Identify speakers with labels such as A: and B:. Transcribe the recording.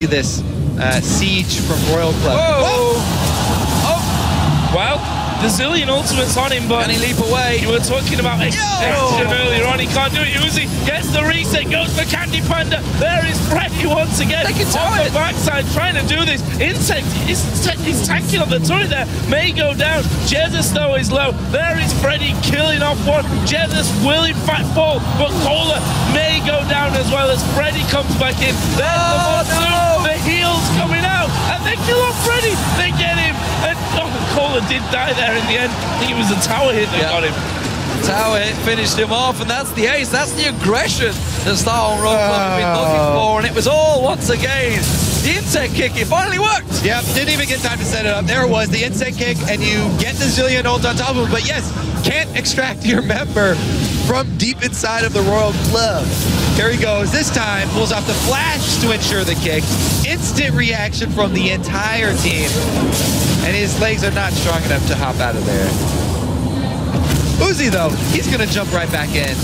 A: this uh, siege from Royal Club.
B: Whoa! Oh! Well, the Zilean ultimates on him, but
C: Can he leap away?
B: you were talking about ex- earlier on. He can't do it. Uzi gets the reset, goes for Candy Panda. There is Freddy once again on the backside trying to do this. Insec is he's tanking on the turret there. May go down. Jesiz though is low. There is Freddy killing off one. Jesiz will in fact fall, but Cola may go down as well as Freddy comes back in. There's the
C: Oh,
B: monsoon.
C: no.
B: The heals coming out, and they kill off Freddy. They get him, and oh, did die there in the end. I think it was the tower hit that
C: Yeah.
B: got him.
C: Tower hit finished him off, and that's the ace. That's the aggression that Star Horn Royal Club have been looking for, and it was all once again the Insec kick. It finally worked.
A: Yep, didn't even get time to set it up. There it was, the Insec kick, and you get the Zilean ult on top of him. But yes, can't extract your member from deep inside of the Royal Club. Here he goes. This time, pulls off the flash to ensure the kick. Instant reaction from the entire team. And his legs are not strong enough to hop out of there. Uzi, though, he's going to jump right back in.